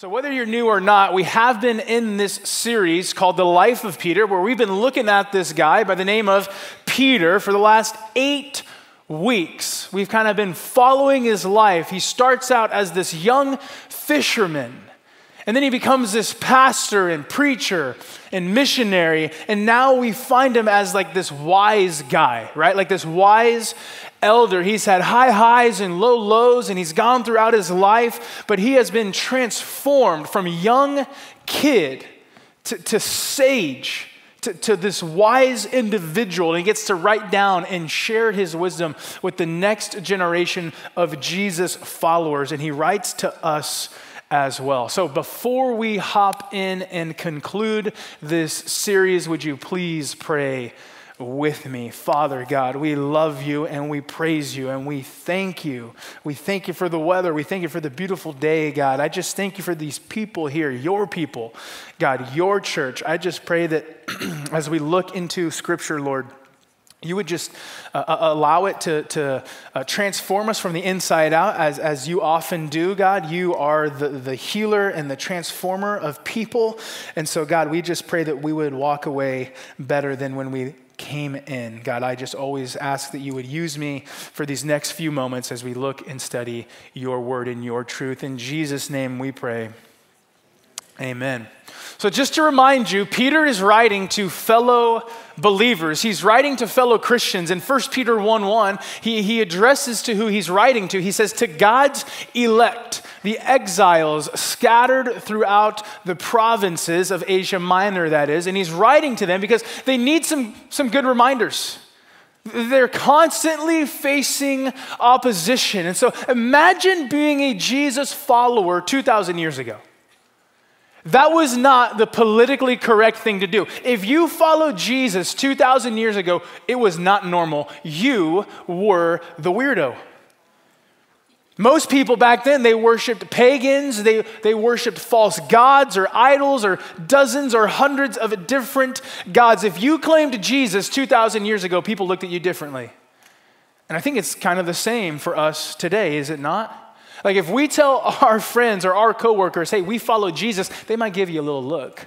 So, whether you're new or not, we have been in this series called The Life of Peter, where we've been looking at this guy by the name of Peter for the last eight weeks. We've kind of been following his life. He starts out as this young fisherman, and then he becomes this pastor and preacher and missionary, and now we find him as like this wise guy, right? Like this wise elder. He's had high highs and low lows, and he's gone throughout his life, but he has been transformed from young kid to, to sage. To, to, this wise individual, and he gets to write down and share his wisdom with the next generation of Jesus followers. And he writes to us as well. So before we hop in and conclude this series, would you please pray with me. Father God, we love you and we praise you and we thank you. We thank you for the weather. We thank you for the beautiful day, God. I just thank you for these people here, your people, God, your church. I just pray that as we look into Scripture, Lord, you would just uh, uh, allow it to, to uh, transform us from the inside out, as, as you often do, God. You are the, the healer and the transformer of people. And so, God, we just pray that we would walk away better than when we came in. God, I just always ask that you would use me for these next few moments as we look and study your word and your truth. In Jesus' name we pray. Amen. So, just to remind you, Peter is writing to fellow believers. He's writing to fellow Christians. In 1 Peter 1 1, he, he addresses to who he's writing to. He says, To God's elect, the exiles scattered throughout the provinces of Asia Minor, that is. And he's writing to them because they need some, some good reminders. They're constantly facing opposition. And so imagine being a Jesus follower 2,000 years ago. That was not the politically correct thing to do. If you followed Jesus 2,000 years ago, it was not normal. You were the weirdo. Most people back then, they worshiped pagans, they, they worshiped false gods or idols or dozens or hundreds of different gods. If you claimed Jesus 2,000 years ago, people looked at you differently. And I think it's kind of the same for us today, is it not? Like if we tell our friends or our coworkers, hey, we follow Jesus, they might give you a little look.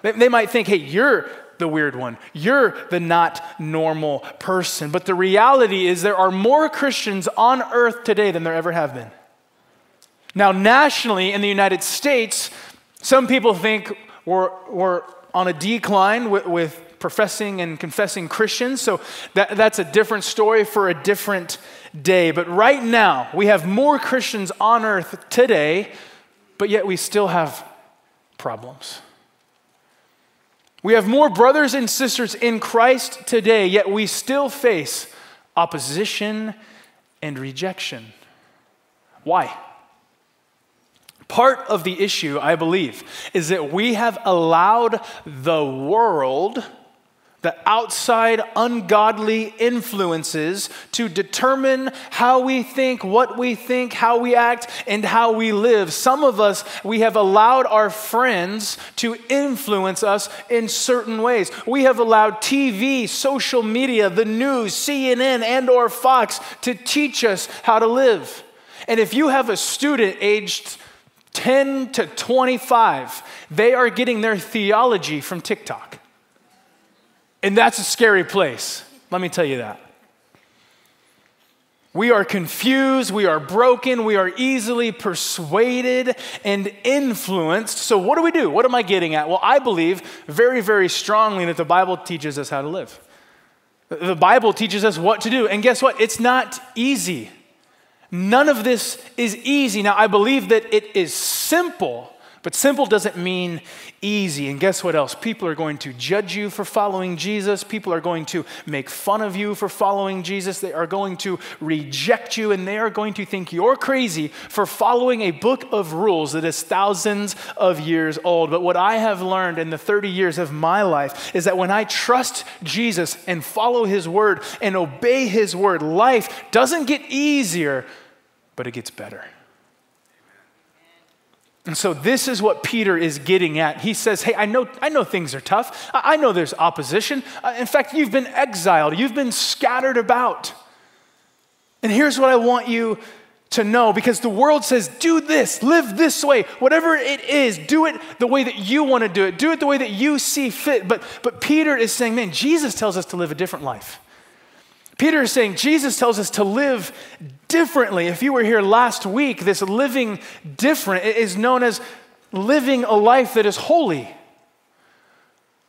They, they might think, hey, you're the weird one. You're the not normal person. But the reality is there are more Christians on earth today than there ever have been. Now, nationally in the United States, some people think we're, we're on a decline with, with professing and confessing Christians. So that, that's a different story for a different day. But right now, we have more Christians on earth today, but yet we still have problems. We have more brothers and sisters in Christ today, yet we still face opposition and rejection. Why? Part of the issue, I believe, is that we have allowed the world the outside ungodly influences to determine how we think, what we think, how we act, and how we live. Some of us, we have allowed our friends to influence us in certain ways. We have allowed TV, social media, the news, CNN, and or Fox to teach us how to live. And if you have a student aged 10 to 25, they are getting their theology from TikTok. And that's a scary place. Let me tell you that. We are confused, we are broken, we are easily persuaded and influenced. So, what do we do? What am I getting at? Well, I believe very, very strongly that the Bible teaches us how to live. The Bible teaches us what to do. And guess what? It's not easy. None of this is easy. Now, I believe that it is simple but simple doesn't mean easy. And guess what else? People are going to judge you for following Jesus. People are going to make fun of you for following Jesus. They are going to reject you and they are going to think you're crazy for following a book of rules that is thousands of years old. But what I have learned in the 30 years of my life is that when I trust Jesus and follow his word and obey his word, life doesn't get easier, but it gets better. And so this is what Peter is getting at. He says, Hey, I know, I know things are tough. I know there's opposition. Uh, in fact, you've been exiled, you've been scattered about. And here's what I want you to know because the world says, do this, live this way, whatever it is, do it the way that you want to do it, do it the way that you see fit. But, but Peter is saying, man, Jesus tells us to live a different life. Peter is saying Jesus tells us to live differently. If you were here last week, this living different is known as living a life that is holy.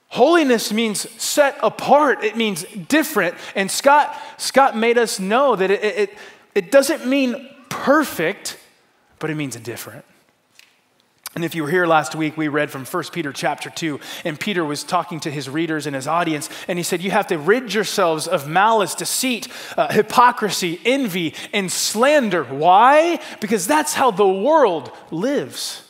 Holiness means set apart, it means different. And Scott, Scott made us know that it, it, it doesn't mean perfect, but it means different. And if you were here last week, we read from 1 Peter chapter 2, and Peter was talking to his readers and his audience, and he said, You have to rid yourselves of malice, deceit, uh, hypocrisy, envy, and slander. Why? Because that's how the world lives.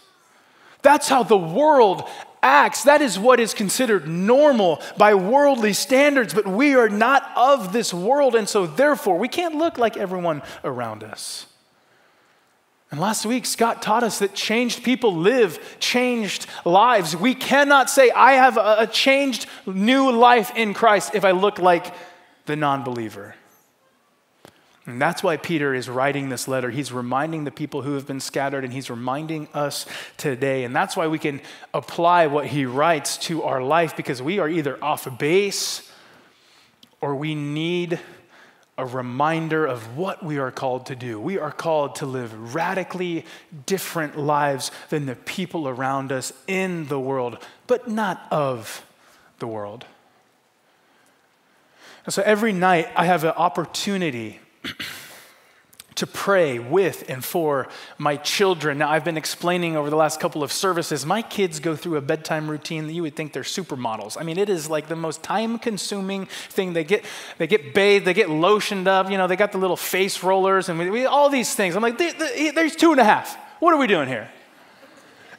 That's how the world acts. That is what is considered normal by worldly standards, but we are not of this world, and so therefore we can't look like everyone around us. And last week, Scott taught us that changed people live changed lives. We cannot say, I have a changed new life in Christ if I look like the non believer. And that's why Peter is writing this letter. He's reminding the people who have been scattered, and he's reminding us today. And that's why we can apply what he writes to our life because we are either off base or we need a reminder of what we are called to do. We are called to live radically different lives than the people around us in the world, but not of the world. And so every night I have an opportunity to pray with and for my children. Now, I've been explaining over the last couple of services, my kids go through a bedtime routine that you would think they're supermodels. I mean, it is like the most time consuming thing. They get, they get bathed, they get lotioned up, you know, they got the little face rollers and we, we, all these things. I'm like, there's two and a half. What are we doing here?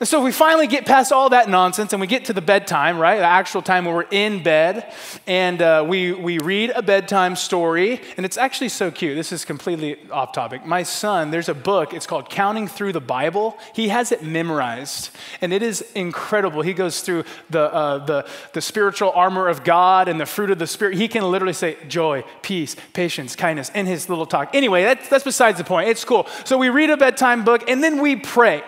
And so we finally get past all that nonsense and we get to the bedtime, right? The actual time when we're in bed. And uh, we, we read a bedtime story. And it's actually so cute. This is completely off topic. My son, there's a book. It's called Counting Through the Bible. He has it memorized. And it is incredible. He goes through the, uh, the, the spiritual armor of God and the fruit of the Spirit. He can literally say joy, peace, patience, kindness in his little talk. Anyway, that's, that's besides the point. It's cool. So we read a bedtime book and then we pray.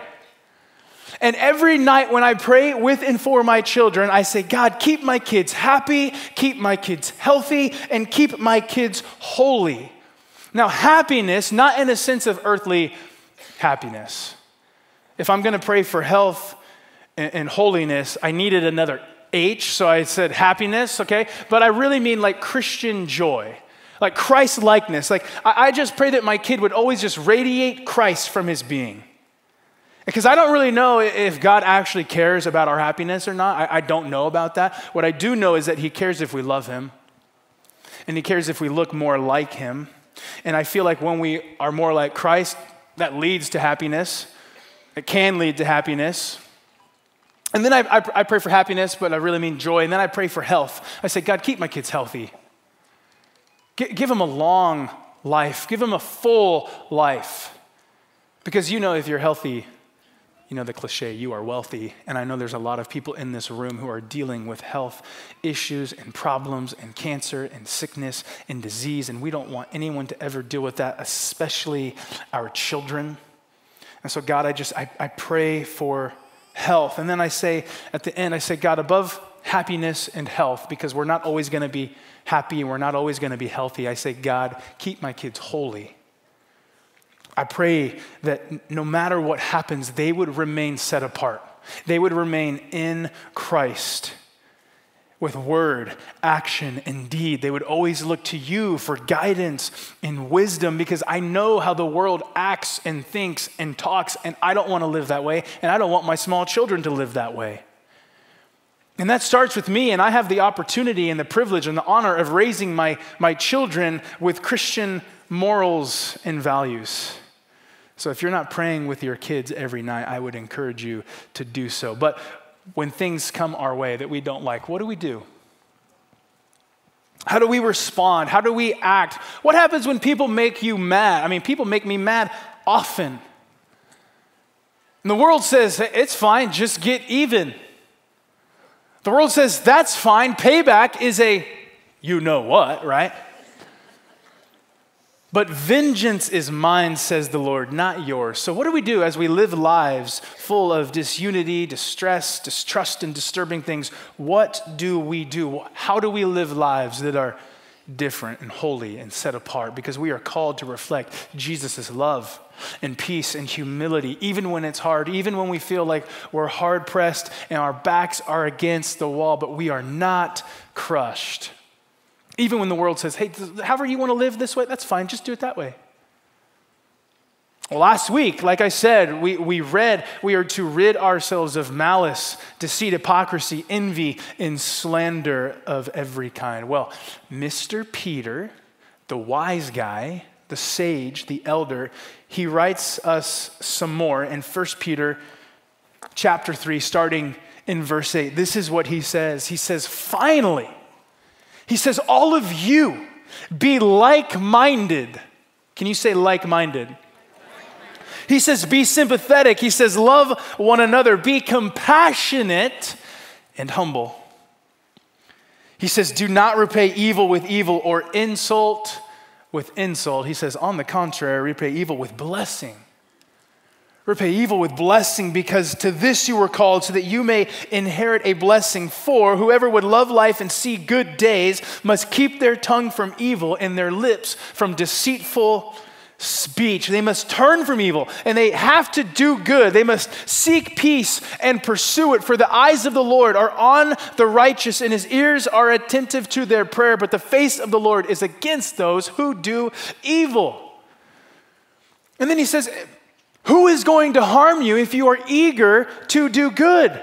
And every night when I pray with and for my children, I say, God, keep my kids happy, keep my kids healthy, and keep my kids holy. Now, happiness, not in a sense of earthly happiness. If I'm going to pray for health and, and holiness, I needed another H, so I said happiness, okay? But I really mean like Christian joy like Christ likeness. Like, I, just pray that my kid would always just radiate Christ from his being. Because I don't really know if God actually cares about our happiness or not. I, I, don't know about that. What I do know is that He cares if we love Him, and He cares if we look more like Him. And I feel like when we are more like Christ, that leads to happiness. It can lead to happiness. And then I, I, I pray for happiness, but I really mean joy. And then I pray for health. I say, God, keep my kids healthy. G- give them a long life, give them a full life. Because you know, if you're healthy, you know the cliche, you are wealthy. And I know there's a lot of people in this room who are dealing with health issues and problems and cancer and sickness and disease. And we don't want anyone to ever deal with that, especially our children. And so, God, I just, I, I pray for health. And then I say at the end, I say, God, above happiness and health, because we're not always going to be happy and we're not always going to be healthy, I say, God, keep my kids holy. I pray that no matter what happens, they would remain set apart. They would remain in Christ with word, action, and deed. They would always look to you for guidance and wisdom because I know how the world acts and thinks and talks, and I don't want to live that way, and I don't want my small children to live that way. And that starts with me, and I have the opportunity and the privilege and the honor of raising my, my children with Christian morals and values. So if you're not praying with your kids every night, I would encourage you to do so. But when things come our way that we don't like, what do we do? How do we respond? How do we act? What happens when people make you mad? I mean, people make me mad often. And the world says, it's fine, just get even. The world says, that's fine, payback is a you know what, right? But vengeance is mine, says the Lord, not yours. So, what do we do as we live lives full of disunity, distress, distrust, and disturbing things? What do we do? How do we live lives that are different and holy and set apart? Because we are called to reflect Jesus' love and peace and humility, even when it's hard, even when we feel like we're hard pressed and our backs are against the wall, but we are not crushed. Even when the world says, hey, however you want to live this way, that's fine, just do it that way. Last week, like I said, we, we read we are to rid ourselves of malice, deceit, hypocrisy, envy, and slander of every kind. Well, Mr. Peter, the wise guy, the sage, the elder, he writes us some more in 1 Peter chapter 3, starting in verse 8. This is what he says. He says, Finally, he says, All of you be like minded. Can you say like minded? He says, Be sympathetic. He says, Love one another. Be compassionate and humble. He says, Do not repay evil with evil or insult with insult. He says, On the contrary, repay evil with blessing. Repay evil with blessing because to this you were called so that you may inherit a blessing. For whoever would love life and see good days must keep their tongue from evil and their lips from deceitful speech. They must turn from evil and they have to do good. They must seek peace and pursue it. For the eyes of the Lord are on the righteous and his ears are attentive to their prayer. But the face of the Lord is against those who do evil. And then he says, who is going to harm you if you are eager to do good?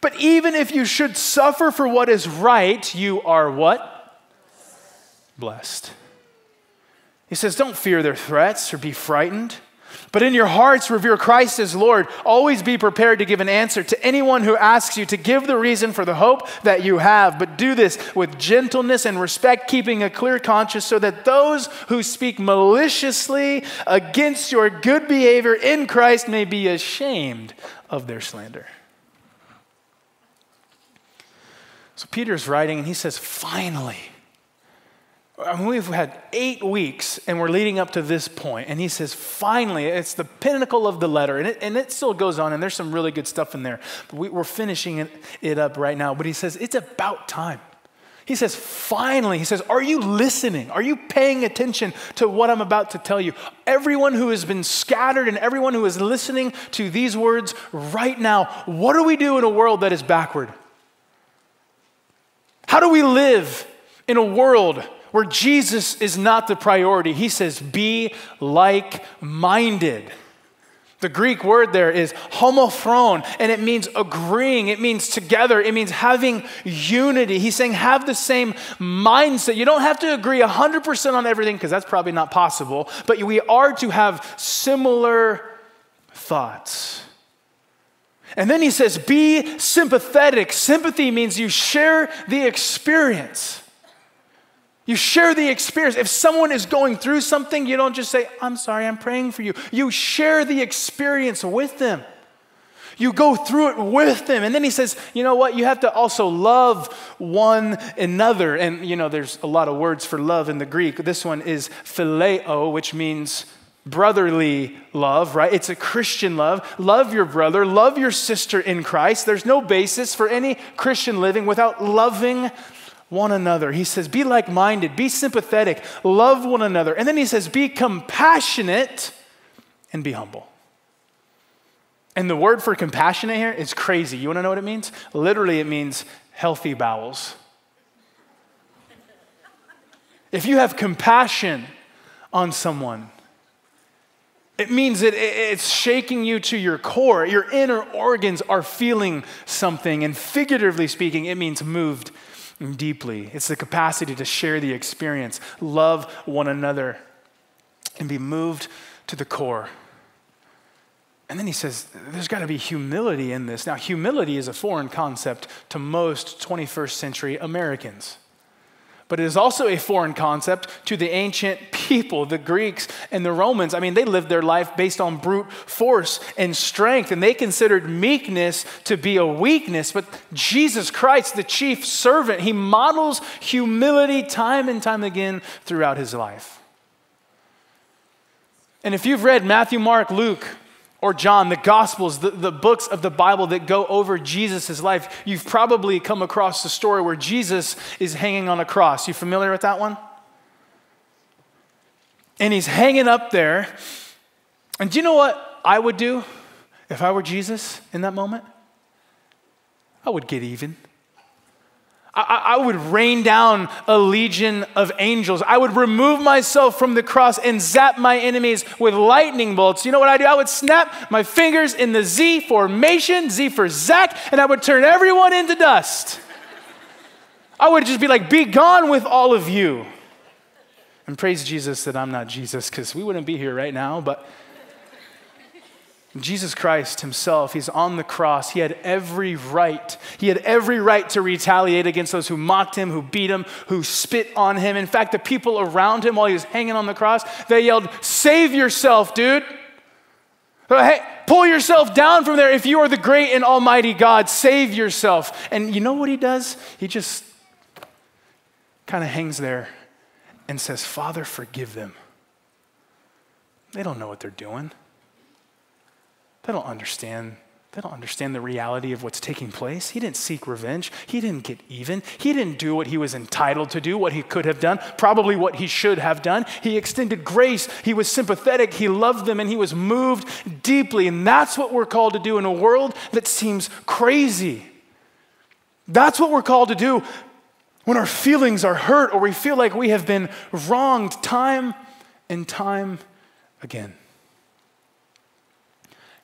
But even if you should suffer for what is right, you are what? Blessed. He says, Don't fear their threats or be frightened. But in your hearts, revere Christ as Lord. Always be prepared to give an answer to anyone who asks you to give the reason for the hope that you have. But do this with gentleness and respect, keeping a clear conscience, so that those who speak maliciously against your good behavior in Christ may be ashamed of their slander. So Peter's writing, and he says, Finally, we've had eight weeks and we're leading up to this point. And he says, finally, it's the pinnacle of the letter. And it, and it still goes on, and there's some really good stuff in there. But we, are finishing it, it up right now. But he says, it's about time. He says, finally, he says, Are you listening? Are you paying attention to what I'm about to tell you? Everyone who has been scattered and everyone who is listening to these words right now, what do we do in a world that is backward? How do we live in a world where Jesus is not the priority. He says, be like minded. The Greek word there is homophron, and it means agreeing. It means together. It means having unity. He's saying have the same mindset. You don't have to agree 100% on everything because that's probably not possible, but we are to have similar thoughts. And then he says, be sympathetic. Sympathy means you share the experience. You share the experience. If someone is going through something, you don't just say, I'm sorry, I'm praying for you. You share the experience with them. You go through it with them. And then he says, you know what? You have to also love one another. And, you know, there's a lot of words for love in the Greek. This one is phileo, which means brotherly love, right? It's a Christian love. Love your brother, love your sister in Christ. There's no basis for any Christian living without loving one another. He says, be like minded, be sympathetic, love one another. And then he says, be compassionate and be humble. And the word for compassionate here is crazy. You want to know what it means? Literally, it means healthy bowels. If you have compassion on someone, it means that it's shaking you to your core. Your inner organs are feeling something. And figuratively speaking, it means moved deeply. It's the capacity to share the experience, love one another, and be moved to the core. And then he says, there's got to be humility in this. Now, humility is a foreign concept to most 21st century Americans but it is also a foreign concept to the ancient people, the Greeks and the Romans. I mean, they lived their life based on brute force and strength, and they considered meekness to be a weakness. But Jesus Christ, the chief servant, he models humility time and time again throughout his life. And if you've read Matthew, Mark, Luke, or John, the Gospels, the, the books of the Bible that go over Jesus' life, you've probably come across the story where Jesus is hanging on a cross. You familiar with that one? And he's hanging up there. And do you know what I would do if I were Jesus in that moment? I would get even. I, I, would rain down a legion of angels. I would remove myself from the cross and zap my enemies with lightning bolts. You know what I do? I would snap my fingers in the Z formation, Z for Zach, and I would turn everyone into dust. I would just be like, be gone with all of you. And praise Jesus that I'm not Jesus, because we wouldn't be here right now, but Jesus Christ himself, he's on the cross. He had every right. He had every right to retaliate against those who mocked him, who beat him, who spit on him. In fact, the people around him while he was hanging on the cross, they yelled, Save yourself, dude. Hey, pull yourself down from there. If you are the great and almighty God, save yourself. And you know what he does? He just kind of hangs there and says, Father, forgive them. They don't know what they're doing. They don't understand. They don't understand the reality of what's taking place. He didn't seek revenge. He didn't get even. He didn't do what he was entitled to do, what he could have done, probably what he should have done. He extended grace. He was sympathetic. He loved them and he was moved deeply. And that's what we're called to do in a world that seems crazy. That's what we're called to do when our feelings are hurt or we feel like we have been wronged time and time again.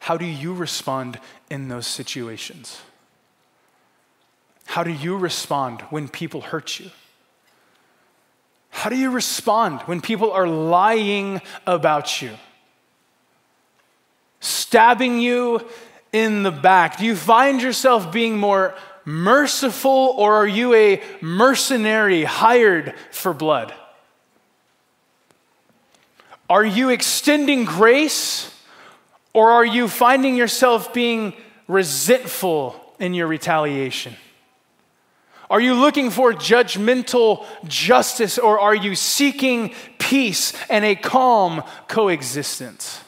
How do you respond in those situations? How do you respond when people hurt you? How do you respond when people are lying about you? Stabbing you in the back? Do you find yourself being more merciful or are you a mercenary hired for blood? Are you extending grace or are you finding yourself being resentful in your retaliation? Are you looking for judgmental justice or are you seeking peace and a calm coexistence?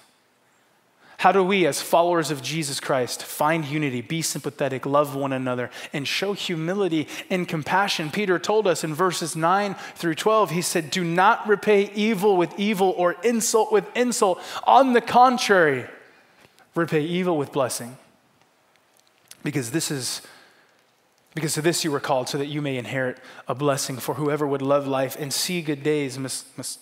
How do we, as followers of Jesus Christ, find unity, be sympathetic, love one another, and show humility and compassion? Peter told us in verses 9 through 12, he said, Do not repay evil with evil or insult with insult. On the contrary, repay evil with blessing. Because this is because to this you were called, so that you may inherit a blessing. For whoever would love life and see good days must, must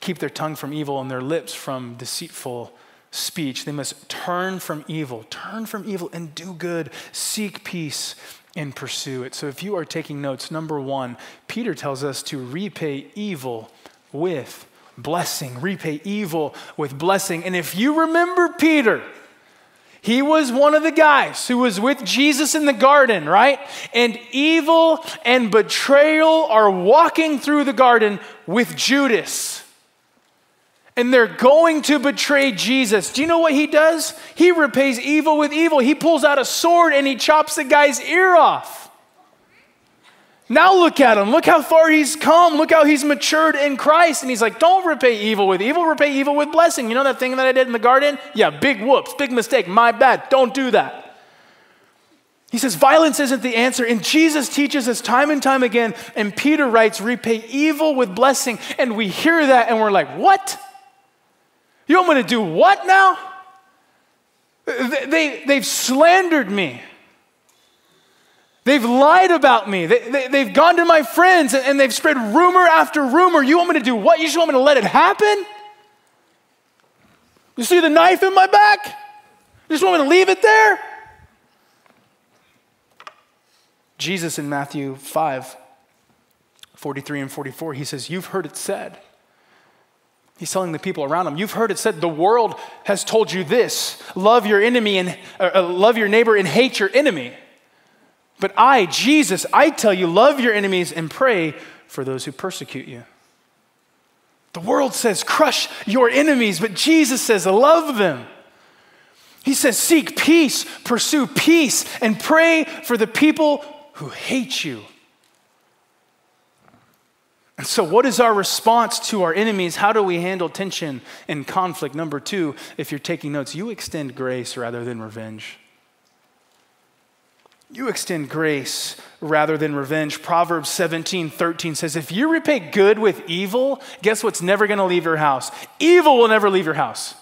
keep their tongue from evil and their lips from deceitful speech. They must turn from evil, turn from evil and do good, seek peace and pursue it. So if you are taking notes, number one, Peter tells us to repay evil with blessing, repay evil with blessing. And if you remember Peter, he was one of the guys who was with Jesus in the garden, right? And evil and betrayal are walking through the garden with Judas. And they're going to betray Jesus. Do you know what he does? He repays evil with evil. He pulls out a sword and he chops the guy's ear off. Now look at him. Look how far he's come. Look how he's matured in Christ. And he's like, don't repay evil with evil, repay evil with blessing. You know that thing that I did in the garden? Yeah, big whoops, big mistake, my bad. Don't do that. He says, violence isn't the answer. And Jesus teaches us time and time again. And Peter writes, repay evil with blessing. And we hear that and we're like, what? You want me to do what now? They, they, they've slandered me. They've lied about me. They, they, have gone to my friends and, and they've spread rumor after rumor. You want me to do what? You just want me to let it happen? You see the knife in my back? You just want me to leave it there? Jesus in Matthew 5 43 and 44, he says, You've heard it said. He's telling the people around him, You've heard it said, the world has told you this love your enemy and uh, love your neighbor and hate your enemy. But I, Jesus, I tell you, love your enemies and pray for those who persecute you. The world says, crush your enemies, but Jesus says, love them. He says, seek peace, pursue peace, and pray for the people who hate you. And so, what is our response to our enemies? How do we handle tension and conflict? Number two, if you're taking notes, you extend grace rather than revenge. You extend grace rather than revenge. Proverbs 17 13 says, If you repay good with evil, guess what's never going to leave your house? Evil will never leave your house.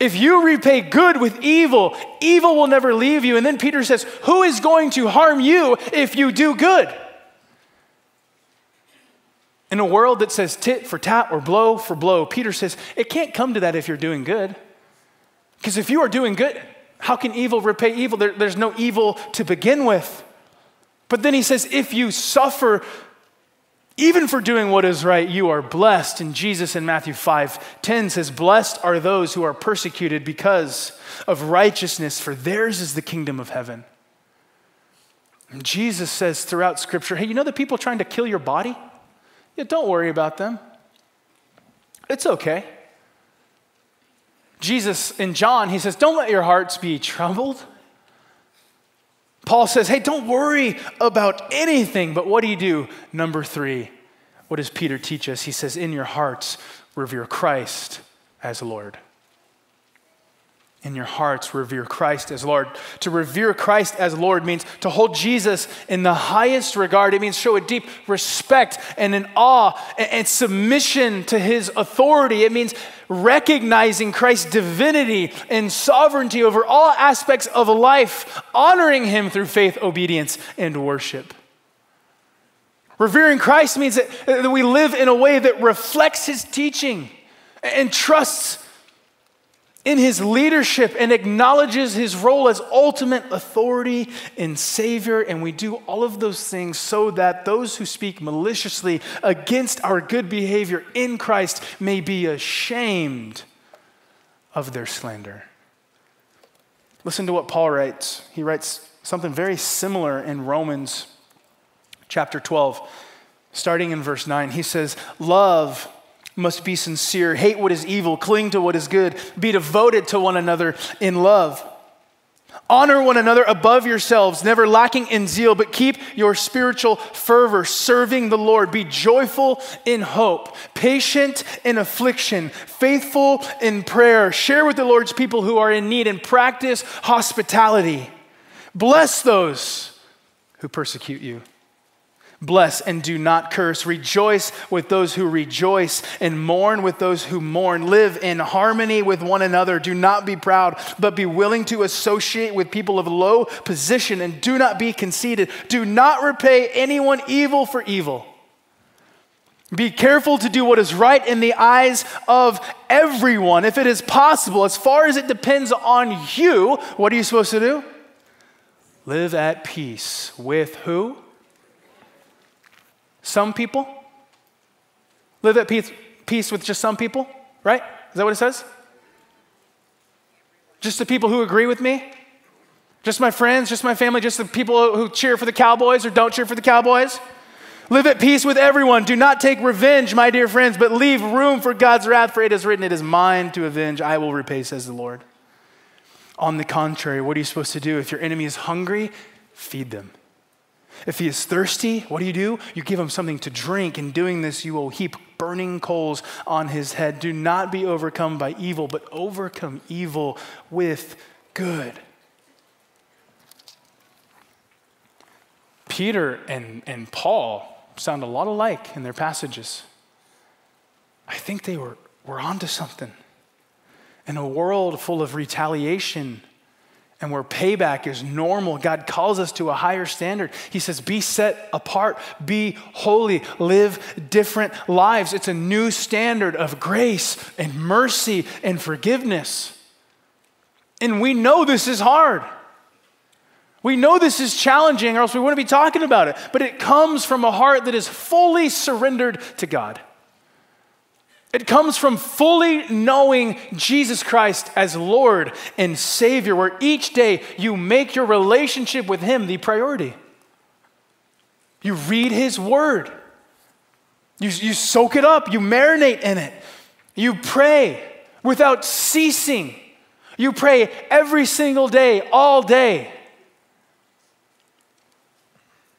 If you repay good with evil, evil will never leave you. And then Peter says, Who is going to harm you if you do good? In a world that says tit for tat or blow for blow, Peter says it can't come to that if you're doing good. Because if you are doing good, how can evil repay evil? There, there's no evil to begin with. But then he says, if you suffer even for doing what is right, you are blessed. And Jesus in Matthew 5 10 says, Blessed are those who are persecuted because of righteousness, for theirs is the kingdom of heaven. And Jesus says throughout Scripture, Hey, you know the people trying to kill your body? Yeah, don't worry about them. It's okay. Jesus in John, he says, Don't let your hearts be troubled. Paul says, Hey, don't worry about anything. But what do you do? Number three, what does Peter teach us? He says, In your hearts, revere Christ as Lord in your hearts revere Christ as Lord. To revere Christ as Lord means to hold Jesus in the highest regard. It means show a deep respect and an awe and submission to his authority. It means recognizing Christ's divinity and sovereignty over all aspects of life, honoring him through faith, obedience, and worship. Revering Christ means that, we live in a way that reflects his teaching and trusts in his leadership and acknowledges his role as ultimate authority and Savior. And we do all of those things so that those who speak maliciously against our good behavior in Christ may be ashamed of their slander. Listen to what Paul writes. He writes something very similar in Romans chapter 12, starting in verse 9. He says, Love must be sincere, hate what is evil, cling to what is good, be devoted to one another in love. Honor one another above yourselves, never lacking in zeal, but keep your spiritual fervor, serving the Lord. Be joyful in hope, patient in affliction, faithful in prayer. Share with the Lord's people who are in need and practice hospitality. Bless those who persecute you. Bless and do not curse. Rejoice with those who rejoice and mourn with those who mourn. Live in harmony with one another. Do not be proud, but be willing to associate with people of low position and do not be conceited. Do not repay anyone evil for evil. Be careful to do what is right in the eyes of everyone. If it is possible, as far as it depends on you, what are you supposed to do? Live at peace with who? Some people. Live at peace, peace with just some people, right? Is that what it says? Just the people who agree with me? Just my friends, just my family, just the people who cheer for the Cowboys or don't cheer for the Cowboys? Live at peace with everyone. Do not take revenge, my dear friends, but leave room for God's wrath, for it is written, It is mine to avenge. I will repay, says the Lord. On the contrary, what are you supposed to do? If your enemy is hungry, feed them. If he is thirsty, what do you do? You give him something to drink. In doing this, you will heap burning coals on his head. Do not be overcome by evil, but overcome evil with good. Peter and, and Paul sound a lot alike in their passages. I think they were, were onto something. In a world full of retaliation, and where payback is normal, God calls us to a higher standard. He says, Be set apart, be holy, live different lives. It's a new standard of grace and mercy and forgiveness. And we know this is hard. We know this is challenging, or else we wouldn't be talking about it. But it comes from a heart that is fully surrendered to God. It comes from fully knowing Jesus Christ as Lord and Savior, where each day you make your relationship with Him the priority. You read His Word, you, you soak it up, you marinate in it, you pray without ceasing. You pray every single day, all day.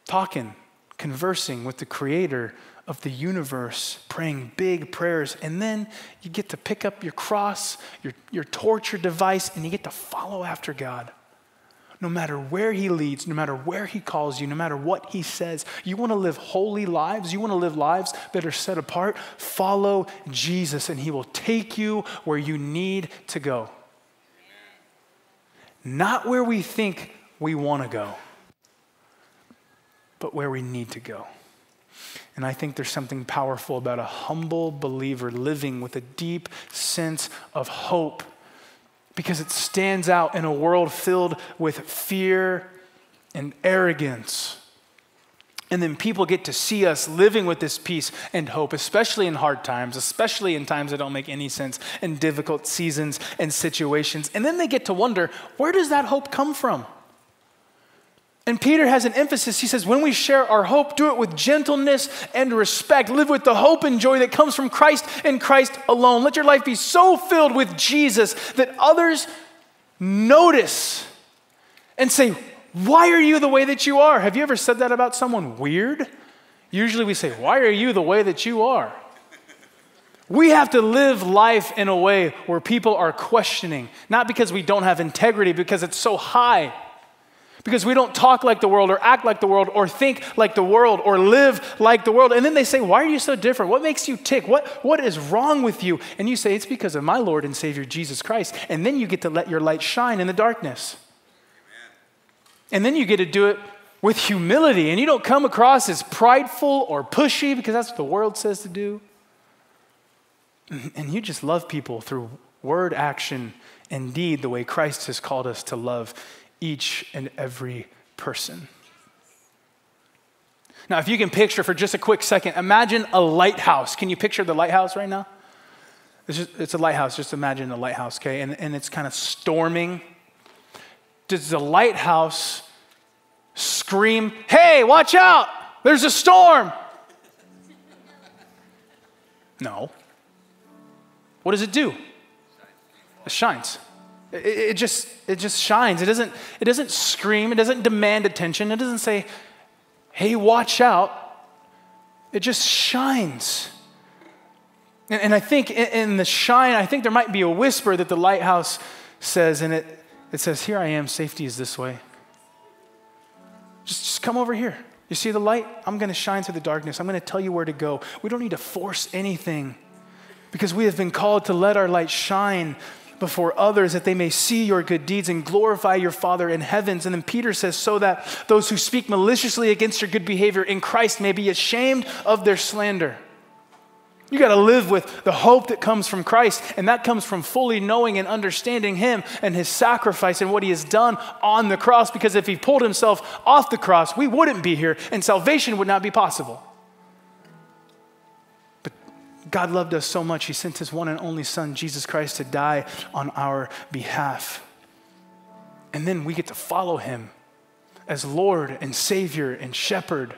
Talking, conversing with the Creator of the universe, praying big prayers, and then you get to pick up your cross, your, your torture device, and you get to follow after God. No matter where He leads, no matter where He calls you, no matter what He says, you want to live holy lives, you want to live lives that are set apart, follow Jesus, and He will take you where you need to go. Not where we think we want to go, but where we need to go. And I think there's something powerful about a humble believer living with a deep sense of hope because it stands out in a world filled with fear and arrogance. And then people get to see us living with this peace and hope, especially in hard times, especially in times that don't make any sense, in difficult seasons and situations. And then they get to wonder where does that hope come from? And Peter has an emphasis. He says, when we share our hope, do it with gentleness and respect. Live with the hope and joy that comes from Christ and Christ alone. Let your life be so filled with Jesus that others notice and say, Why are you the way that you are? Have you ever said that about someone weird? Usually we say, Why are you the way that you are? We have to live life in a way where people are questioning, not because we don't have integrity, because it's so high because we don't talk like the world or act like the world or think like the world or live like the world. And then they say, Why are you so different? What makes you tick? What, what is wrong with you? And you say, It's because of my Lord and Savior Jesus Christ. And then you get to let your light shine in the darkness. And then you get to do it with humility. And you don't come across as prideful or pushy because that's what the world says to do. And you just love people through word, action, and deed the way Christ has called us to love each and every person. Now, if you can picture for just a quick second, imagine a lighthouse. Can you picture the lighthouse right now? It's, just, it's a lighthouse. Just imagine a lighthouse, okay? And, and it's kind of storming. Does the lighthouse scream, hey, watch out, there's a storm? No. What does it do? It shines. It, just, it just shines. It doesn't, it doesn't scream. It doesn't demand attention. It doesn't say, hey, watch out. It just shines. And, and I think in, in the shine, I think there might be a whisper that the lighthouse says, and it, it says, Here I am, safety is this way. Just, just come over here. You see the light? I'm going to shine through the darkness. I'm going to tell you where to go. We don't need to force anything because we have been called to let our light shine before others that they may see your good deeds and glorify your Father in heavens. And then Peter says, so that those who speak maliciously against your good behavior in Christ may be ashamed of their slander. You got to live with the hope that comes from Christ, and that comes from fully knowing and understanding Him and His sacrifice and what He has done on the cross. Because if He pulled Himself off the cross, we wouldn't be here, and salvation would not be possible. God loved us so much, He sent His one and only Son, Jesus Christ, to die on our behalf. And then we get to follow Him as Lord and Savior and Shepherd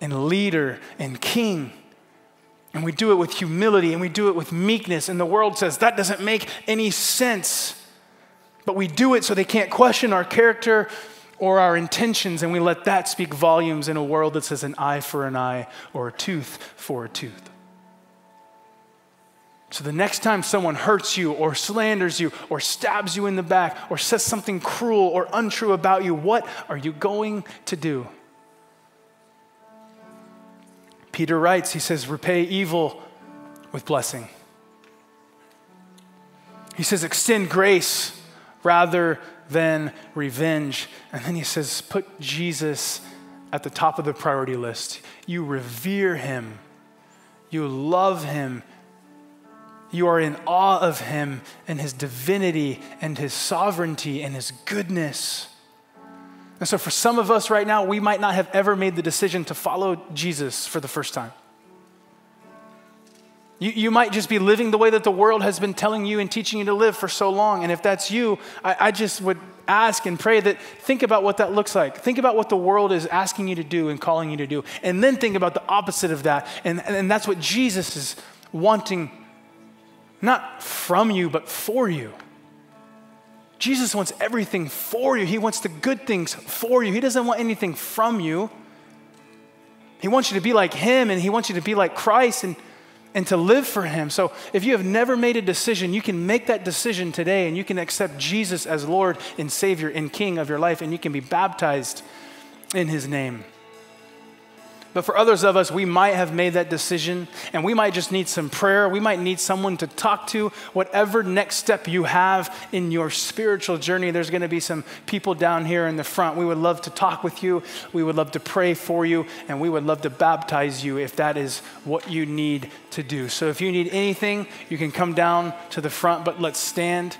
and leader and King. And we do it with humility and we do it with meekness. And the world says that doesn't make any sense. But we do it so they can't question our character or our intentions, and we let that speak volumes in a world that says an eye for an eye or a tooth for a tooth. So the next time someone hurts you or slanders you or stabs you in the back or says something cruel or untrue about you, what are you going to do? Peter writes, he says, repay evil with blessing. He says, extend grace rather than revenge. And then he says, put Jesus at the top of the priority list. You revere him, you love him, you are in awe of him and his divinity and his sovereignty and his goodness. And so, for some of us right now, we might not have ever made the decision to follow Jesus for the first time. You, you might just be living the way that the world has been telling you and teaching you to live for so long. And if that's you, I, I just would ask and pray that think about what that looks like. Think about what the world is asking you to do and calling you to do. And then think about the opposite of that. And, and that's what Jesus is wanting not from you, but for you. Jesus wants everything for you. He wants the good things for you. He doesn't want anything from you. He wants you to be like Him and He wants you to be like Christ and, and to live for Him. So if you have never made a decision, you can make that decision today and you can accept Jesus as Lord and Savior and King of your life and you can be baptized in His name. But for others of us, we might have made that decision and we might just need some prayer. We might need someone to talk to. Whatever next step you have in your spiritual journey, there's going to be some people down here in the front. We would love to talk with you. We would love to pray for you. And we would love to baptize you if that is what you need to do. So if you need anything, you can come down to the front, but let's stand.